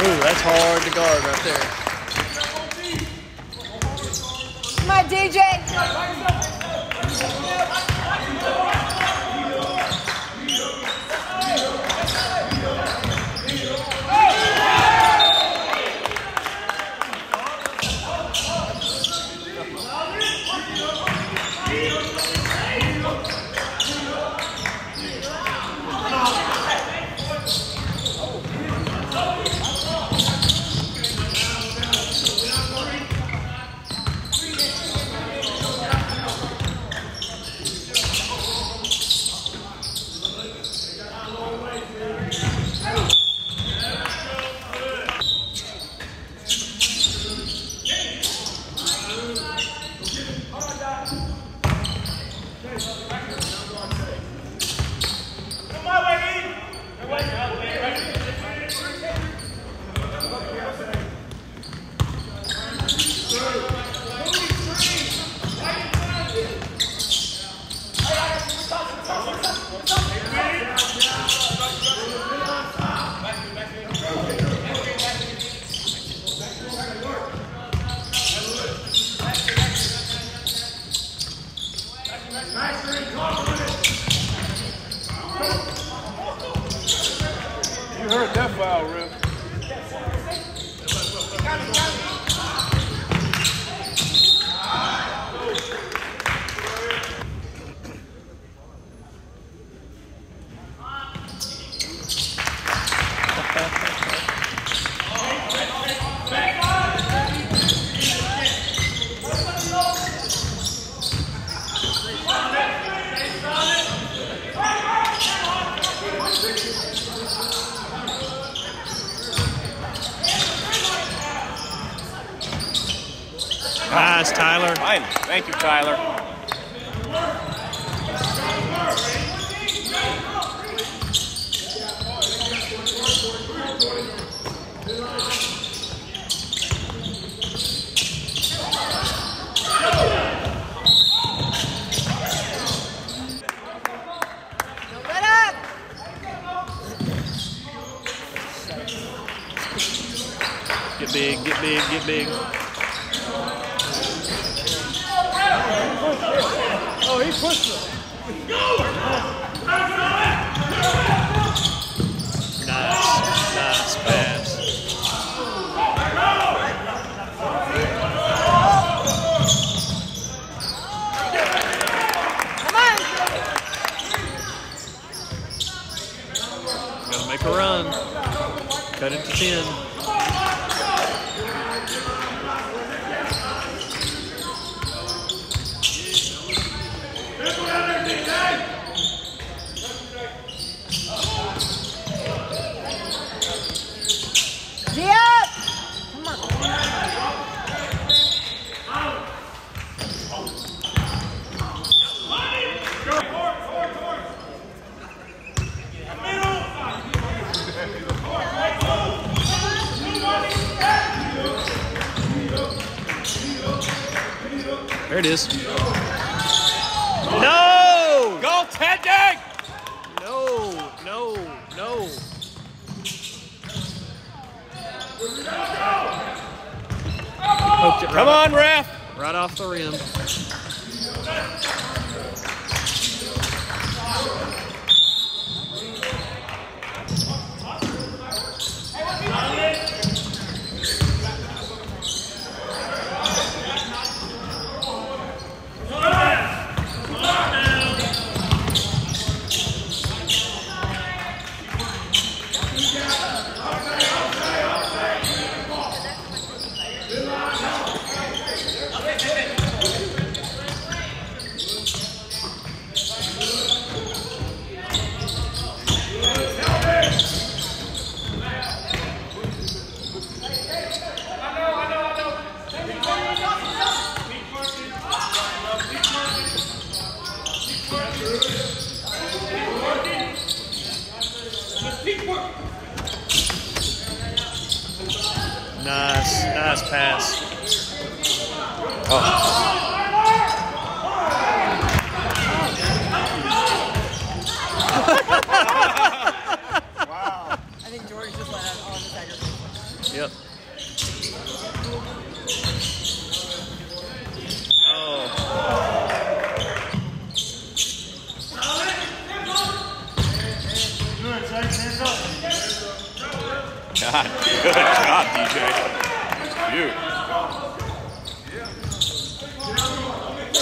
Ooh, that's hard to guard right there. Come on, DJ. in this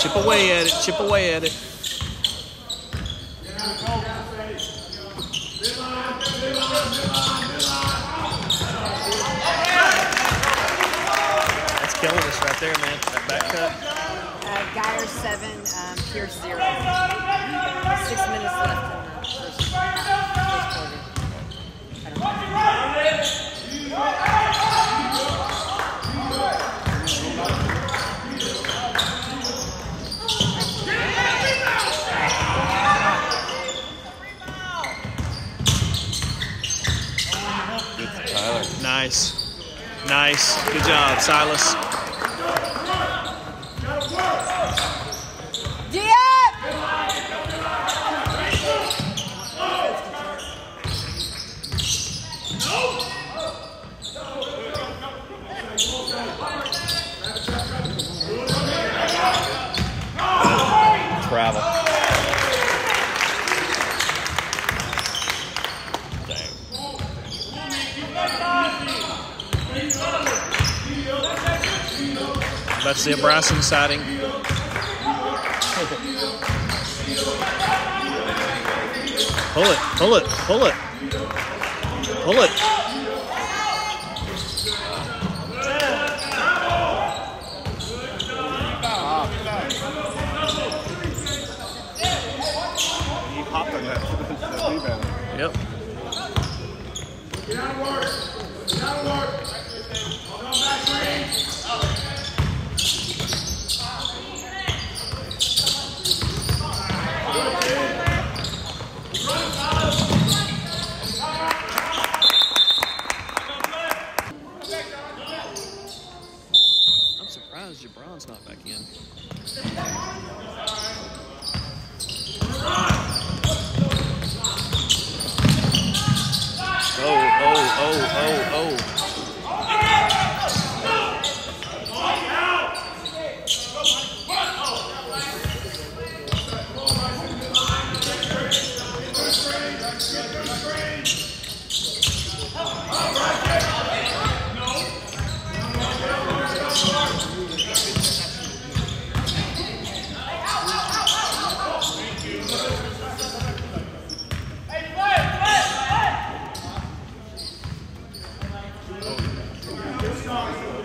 Chip away at it. Chip away at it. That's killing us right there, man. That back cut. Uh, Guyer seven, um, Pierce zero. Six minutes left in the first, first quarter. I don't know. Good for Tyler. Nice. Nice. Good job, Silas. Travel. About the see a Bryson sighting. Pull it, pull it, pull it. Pull it. He popped on that, work! Get out I'm surprised Jabron's not back in. Oh, oh, oh, oh, I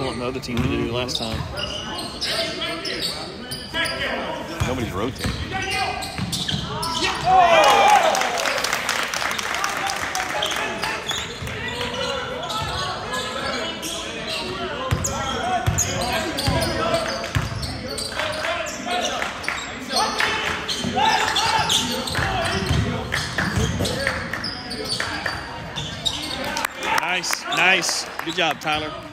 wanting the other team to do last time. Nobody's rotating. Nice, nice. Good job, Tyler.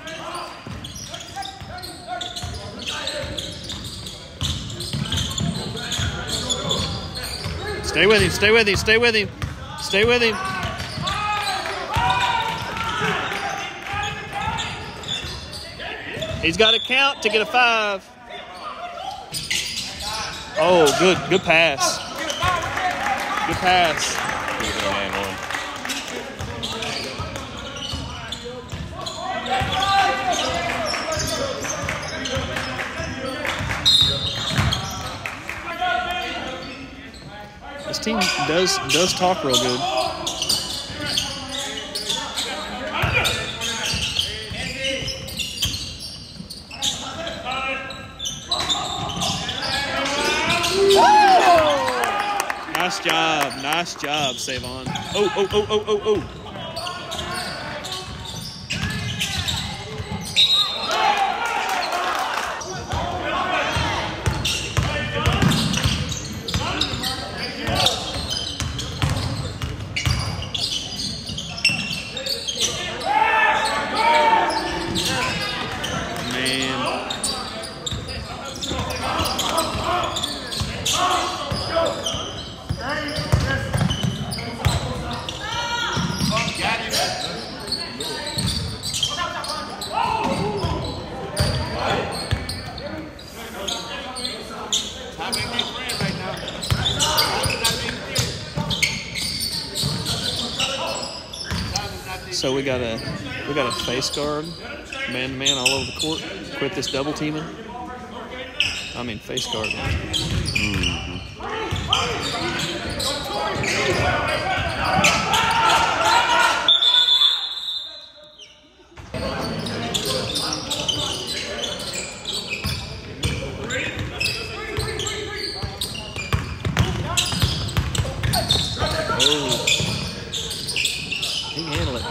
Stay with him. Stay with him. Stay with him. Stay with him. He's got to count to get a five. Oh, good, good pass. Good pass. Give it a man one. This team does does talk real good. Nice job, nice job, Savon. Oh, oh, oh, oh, oh, oh. Man. So we got a we got a face guard, man to man all over the court. Quit this double teaming. I mean face guard. Oh. That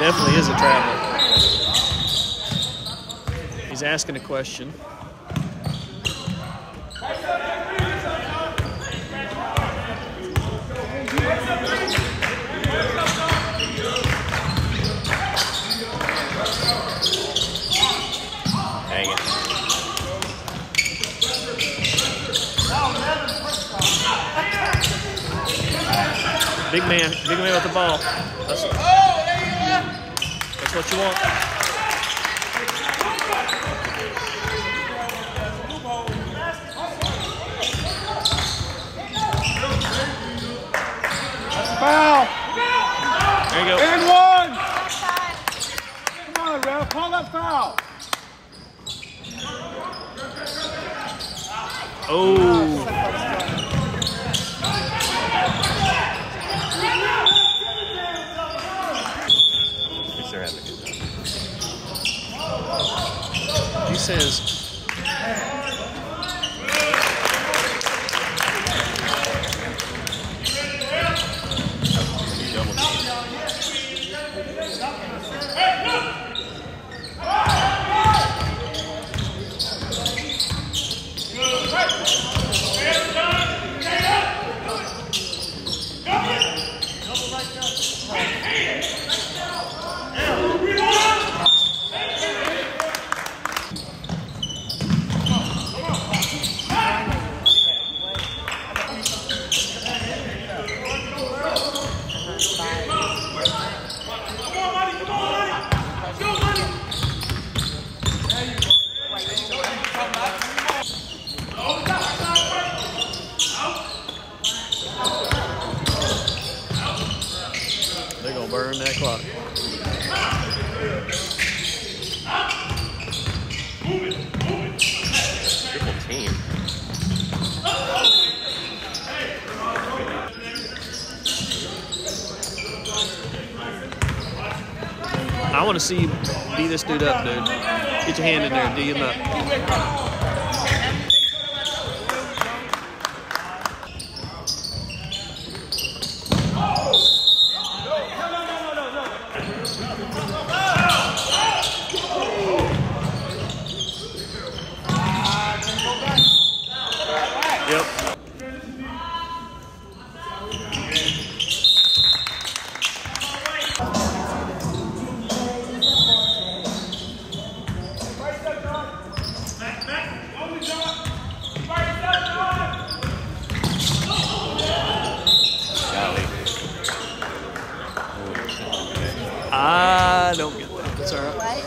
definitely is a travel. He's asking a question. Big man, big man with the ball. That's, oh, that's what you want. Foul! There you go. And one! Come on, Ralph, call that foul. Oh, At least they're having a good time. he says. Double team. They're gonna burn that clock. Triple team. I want to see you D this dude up, dude. Get your hand in there and D him up. Yep.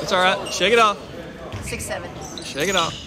That's all right. Shake it off. Six seven. Shake it off.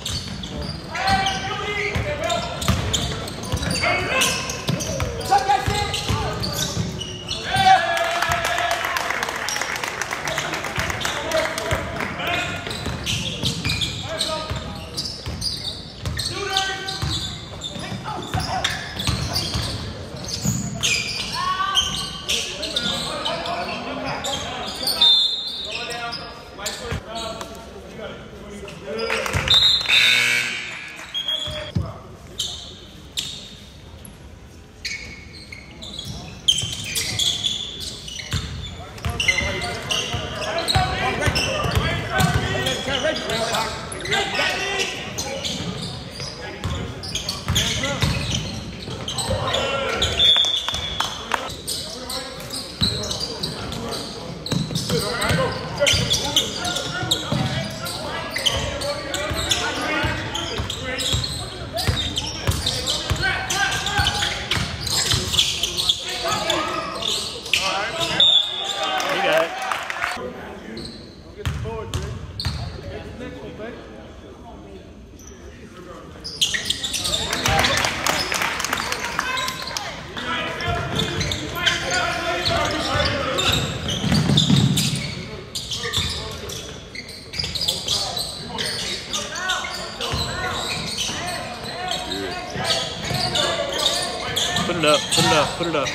It up, put it up, put it up.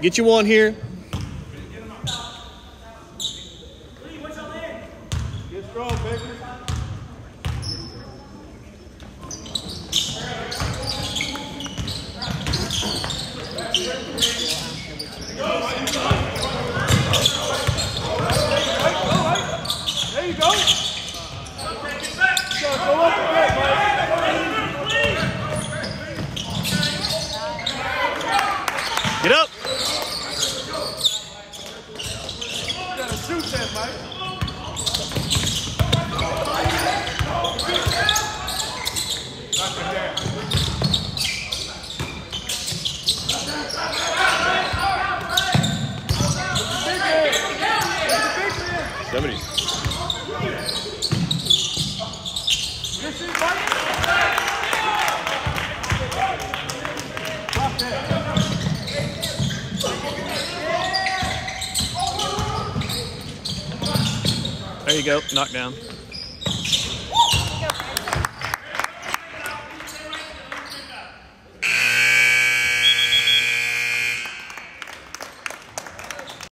Get you one here. Get strong, baby. There you go. You gotta go up a bit, Mike. Get up. You gotta shoot that, Mike. Knock it down. Big man. Big man. Somebody. This is Mike. Drop that. There you go. Knock down.